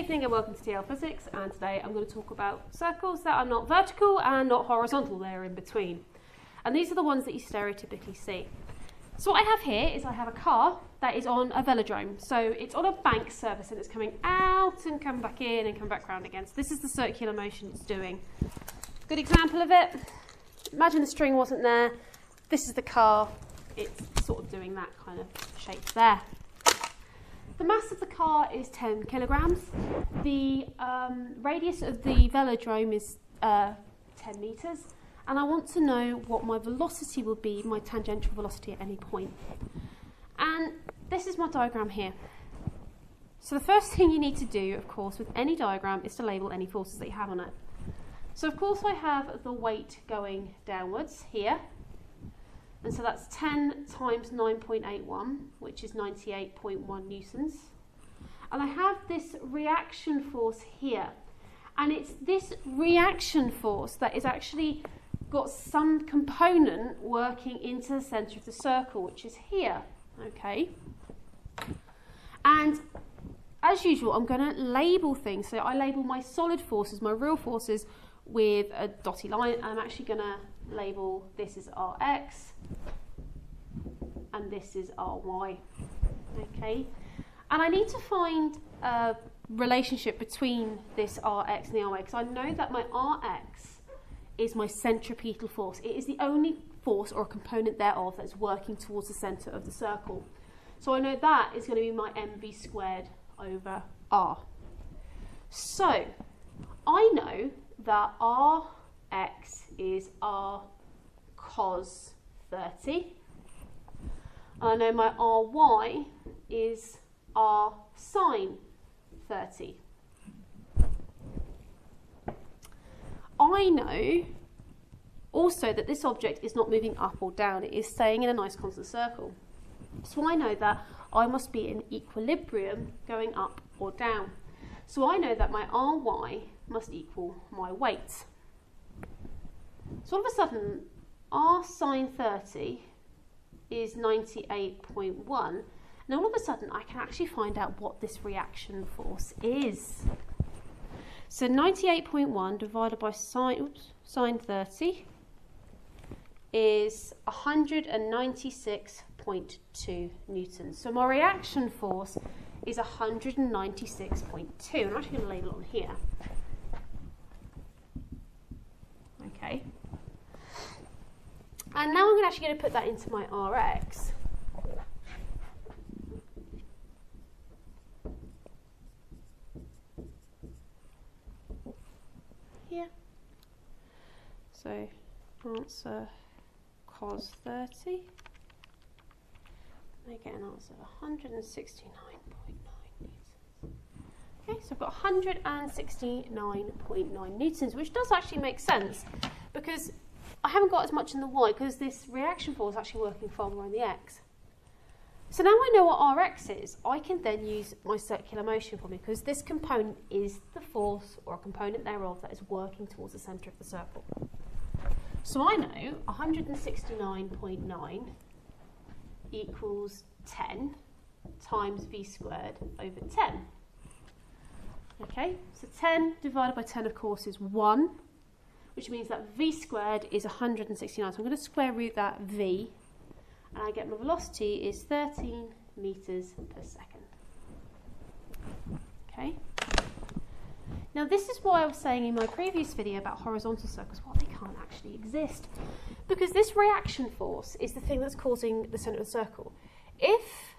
evening and welcome to TL Physics and today I'm going to talk about circles that are not vertical and not horizontal, they're in between. And these are the ones that you stereotypically see. So what I have here is I have a car that is on a velodrome. So it's on a bank surface and it's coming out and coming back in and coming back round again. So this is the circular motion it's doing. Good example of it. Imagine the string wasn't there. This is the car. It's sort of doing that kind of shape there. The mass of the car is 10 kilograms. The um, radius of the velodrome is uh, 10 meters. And I want to know what my velocity will be, my tangential velocity at any point. And this is my diagram here. So the first thing you need to do, of course, with any diagram is to label any forces that you have on it. So of course I have the weight going downwards here. And so that's 10 times 9.81, which is 98.1 newtons. And I have this reaction force here. And it's this reaction force that is actually got some component working into the centre of the circle, which is here. Okay? And as usual, I'm going to label things. So I label my solid forces, my real forces, with a dotty line. I'm actually going to label this as Rx and this is Ry. Okay, and I need to find a relationship between this Rx and the Ry because I know that my Rx is my centripetal force. It is the only force or a component thereof that's working towards the centre of the circle. So I know that is going to be my mv squared over r. So I know that Rx is r cos 30 I know my ry is r sine 30. I know also that this object is not moving up or down, it is staying in a nice constant circle. So I know that I must be in equilibrium going up or down. So I know that my ry must equal my weight. So all of a sudden, r sine 30 is 98.1. And all of a sudden I can actually find out what this reaction force is. So 98.1 divided by sine, oops, sine 30 is 196.2 newtons. So my reaction force is 196.2. I'm actually going to label it on here. Okay. And now I'm actually going to put that into my Rx. Here. So answer cos 30. I get an answer of 169.9 newtons. Okay, so I've got 169.9 newtons, which does actually make sense because I haven't got as much in the y because this reaction force is actually working far more in the x. So now I know what Rx is, I can then use my circular motion for me because this component is the force or a component thereof that is working towards the centre of the circle. So I know 169.9 equals 10 times v squared over 10. Okay, so 10 divided by 10 of course is 1 which means that v squared is 169. So I'm going to square root that v, and I get my velocity is 13 meters per second. Okay. Now this is why I was saying in my previous video about horizontal circles, well, they can't actually exist. Because this reaction force is the thing that's causing the centre of the circle. If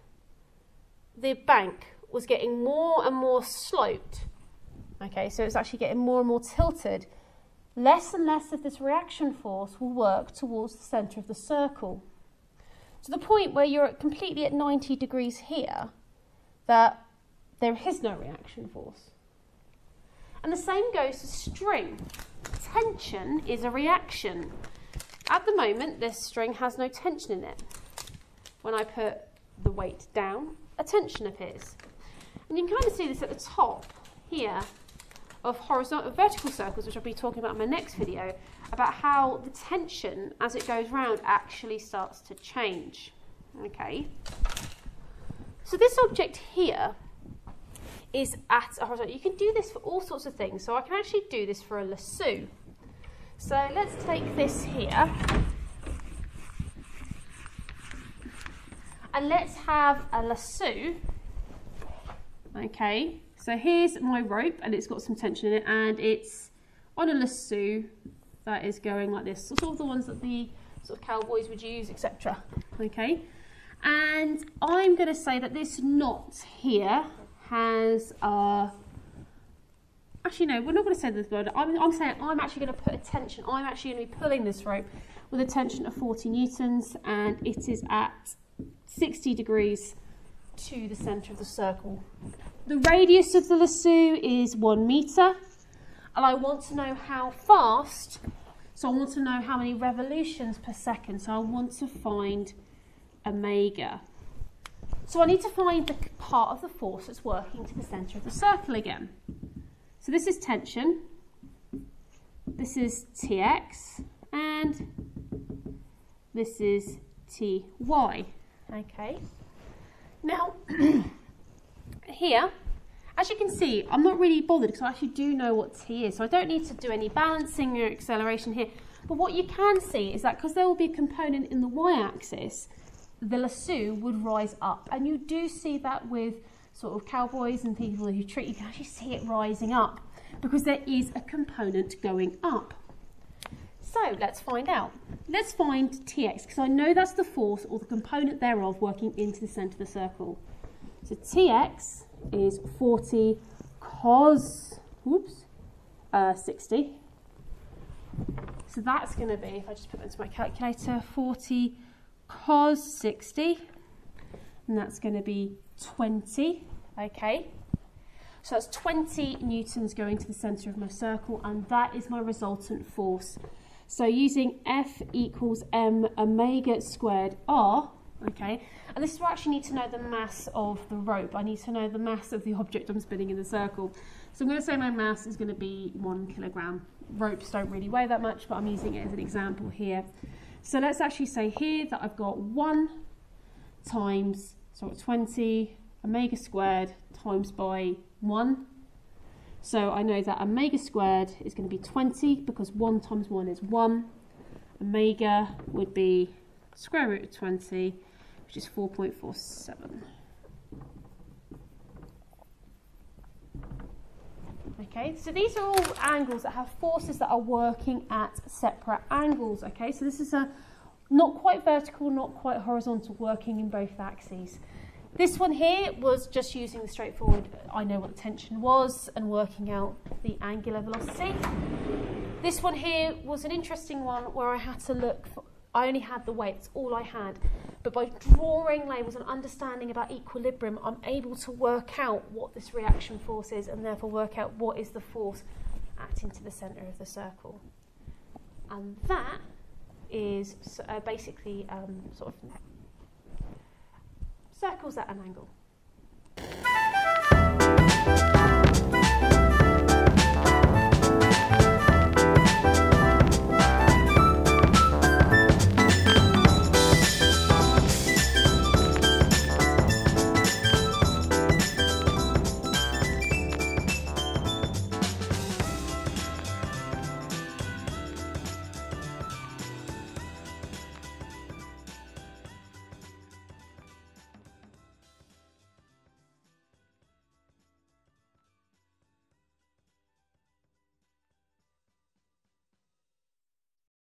the bank was getting more and more sloped, okay, so it's actually getting more and more tilted, less and less of this reaction force will work towards the centre of the circle. To the point where you're completely at 90 degrees here, that there is no reaction force. And the same goes for string. Tension is a reaction. At the moment, this string has no tension in it. When I put the weight down, a tension appears. And you can kind of see this at the top here of horizontal vertical circles, which I'll be talking about in my next video, about how the tension as it goes round actually starts to change. Okay. So this object here is at a horizontal. You can do this for all sorts of things. So I can actually do this for a lasso. So let's take this here. And let's have a lasso. Okay, so here's my rope and it's got some tension in it and it's on a lasso that is going like this. So sort of the ones that the sort of cowboys would use, etc. Okay, and I'm going to say that this knot here has a actually no, we're not going to say this word. I'm, I'm saying I'm actually going to put a tension. I'm actually going to be pulling this rope with a tension of 40 newtons, and it is at 60 degrees to the centre of the circle. The radius of the lasso is one metre, and I want to know how fast. So I want to know how many revolutions per second. So I want to find omega. So I need to find the part of the force that's working to the centre of the circle again. So this is tension, this is Tx, and this is Ty. Okay. Now, here, as you can see, I'm not really bothered because I actually do know what T is. So I don't need to do any balancing or acceleration here. But what you can see is that because there will be a component in the y-axis, the lasso would rise up. And you do see that with sort of cowboys and people who treat, you can actually see it rising up because there is a component going up. So let's find out. Let's find Tx because I know that's the force or the component thereof working into the centre of the circle. So Tx is 40 cos, whoops, uh, 60. So that's going to be, if I just put that into my calculator, 40 cos 60, and that's going to be 20, okay? So that's 20 newtons going to the centre of my circle, and that is my resultant force. So using F equals m omega squared r, okay, and this is where I actually need to know the mass of the rope. I need to know the mass of the object I'm spinning in the circle. So I'm going to say my mass is going to be one kilogram. Ropes don't really weigh that much, but I'm using it as an example here. So let's actually say here that I've got 1 times, so 20 omega squared times by 1. So I know that omega squared is going to be 20 because 1 times 1 is 1. Omega would be square root of 20, which is 4.47. Okay, so these are all angles that have forces that are working at separate angles. Okay, so this is a not quite vertical, not quite horizontal, working in both axes. This one here was just using the straightforward, I know what the tension was, and working out the angular velocity. This one here was an interesting one where I had to look, for, I only had the weights, all I had. But by drawing labels and understanding about equilibrium, I'm able to work out what this reaction force is and therefore work out what is the force acting to the centre of the circle. And that is uh, basically um, sort of circles at an angle.